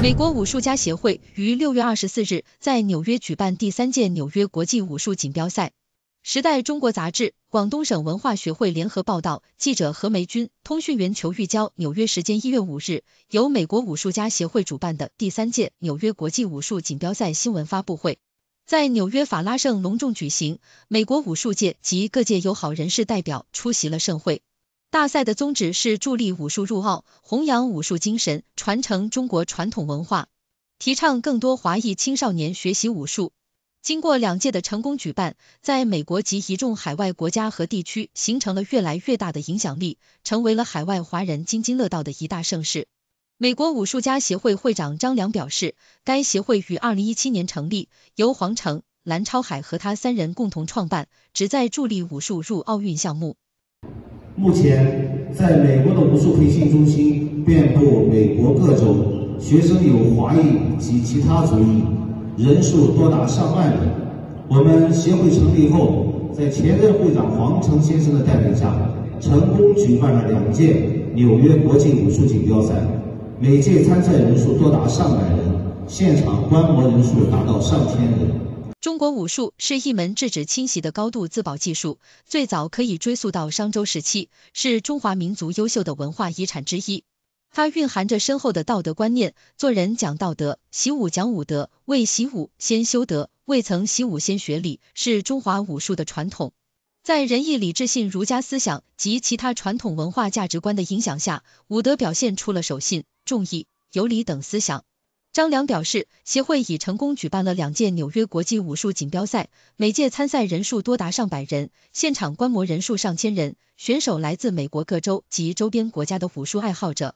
美国武术家协会于六月二十四日在纽约举办第三届纽约国际武术锦标赛。时代中国杂志、广东省文化学会联合报道，记者何梅军、通讯员裘玉娇。纽约时间一月五日，由美国武术家协会主办的第三届纽约国际武术锦标赛新闻发布会，在纽约法拉盛隆重举行。美国武术界及各界友好人士代表出席了盛会。大赛的宗旨是助力武术入奥，弘扬武术精神，传承中国传统文化，提倡更多华裔青少年学习武术。经过两届的成功举办，在美国及一众海外国家和地区形成了越来越大的影响力，成为了海外华人津津乐道的一大盛事。美国武术家协会会长张良表示，该协会于二零一七年成立，由黄成、蓝超海和他三人共同创办，旨在助力武术入奥运项目。目前，在美国的武术培训中心遍布美国各州，学生有华裔及其他族裔，人数多达上万人。我们协会成立后，在前任会长黄成先生的带领下，成功举办了两届纽约国际武术锦标赛，每届参赛人数多达上百人，现场观摩人数达到上千人。中国武术是一门制止侵袭的高度自保技术，最早可以追溯到商周时期，是中华民族优秀的文化遗产之一。它蕴含着深厚的道德观念，做人讲道德，习武讲武德，为习武先修德，未曾习武先学礼，是中华武术的传统。在仁义礼智信儒家思想及其他传统文化价值观的影响下，武德表现出了守信、重义、有礼等思想。张良表示，协会已成功举办了两届纽约国际武术锦标赛，每届参赛人数多达上百人，现场观摩人数上千人，选手来自美国各州及周边国家的武术爱好者。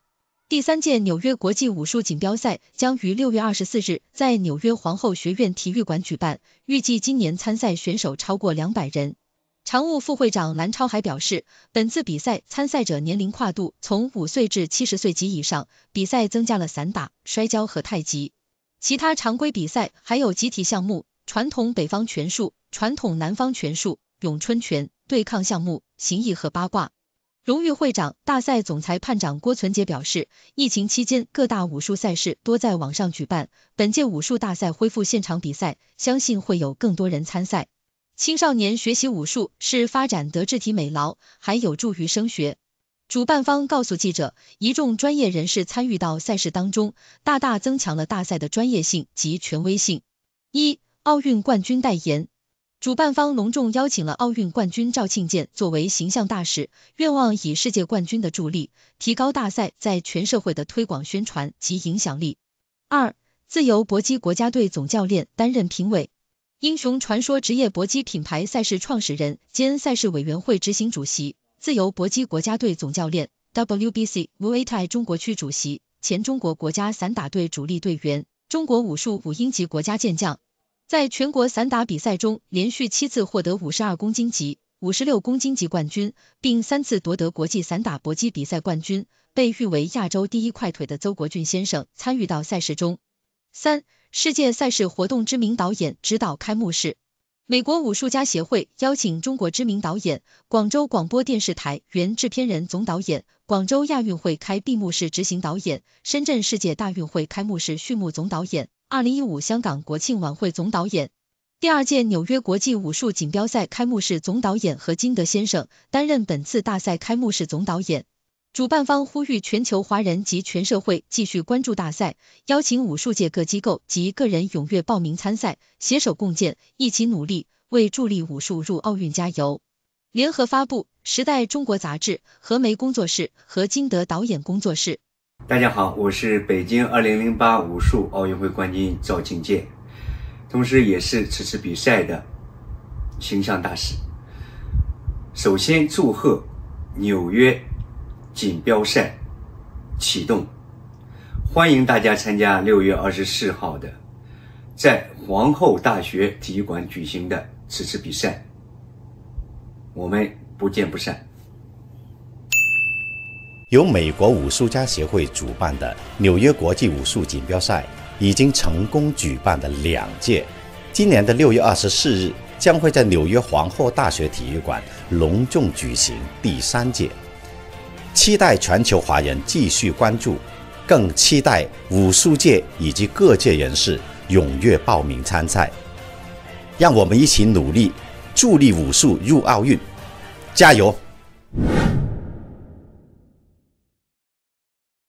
第三届纽约国际武术锦标赛将于六月二十四日在纽约皇后学院体育馆举办，预计今年参赛选手超过两百人。常务副会长蓝超还表示，本次比赛参赛者年龄跨度从五岁至七十岁及以上，比赛增加了散打、摔跤和太极。其他常规比赛还有集体项目、传统北方拳术、传统南方拳术、咏春拳、对抗项目、形意和八卦。荣誉会长、大赛总裁判长郭存杰表示，疫情期间各大武术赛事多在网上举办，本届武术大赛恢复现场比赛，相信会有更多人参赛。青少年学习武术是发展德智体美劳，还有助于升学。主办方告诉记者，一众专业人士参与到赛事当中，大大增强了大赛的专业性及权威性。一、奥运冠军代言，主办方隆重邀请了奥运冠军赵庆健作为形象大使，愿望以世界冠军的助力，提高大赛在全社会的推广宣传及影响力。二、自由搏击国家队总教练担任评委。英雄传说职业搏击品牌赛事创始人兼赛事委员会执行主席，自由搏击国家队总教练，WBC Muay Thai 中国区主席，前中国国家散打队主力队员，中国武术五英级国家健将，在全国散打比赛中连续七次获得五十二公斤级、五十六公斤级冠军，并三次夺得国际散打搏击比赛冠军，被誉为亚洲第一快腿的邹国俊先生参与到赛事中。三世界赛事活动知名导演指导开幕式，美国武术家协会邀请中国知名导演、广州广播电视台原制片人、总导演、广州亚运会开闭幕式执行导演、深圳世界大运会开幕式序幕总导演、二零一五香港国庆晚会总导演、第二届纽约国际武术锦标赛开幕式总导演何金德先生担任本次大赛开幕式总导演。主办方呼吁全球华人及全社会继续关注大赛，邀请武术界各机构及个人踊跃报名参赛，携手共建，一起努力，为助力武术入奥运加油。联合发布，时代中国杂志，何梅工作室和金德导演工作室。大家好，我是北京二零零八武术奥运会冠军赵庆健，同时也是此次比赛的形象大使。首先祝贺纽约。锦标赛启动，欢迎大家参加六月二十四号的在皇后大学体育馆举行的此次比赛，我们不见不散。由美国武术家协会主办的纽约国际武术锦标赛已经成功举办了两届，今年的六月二十四日将会在纽约皇后大学体育馆隆重举行第三届。期待全球华人继续关注更期待武术界以及各界人士踊跃报名参赛。让我们一起努力，助力武术入奥运，加油！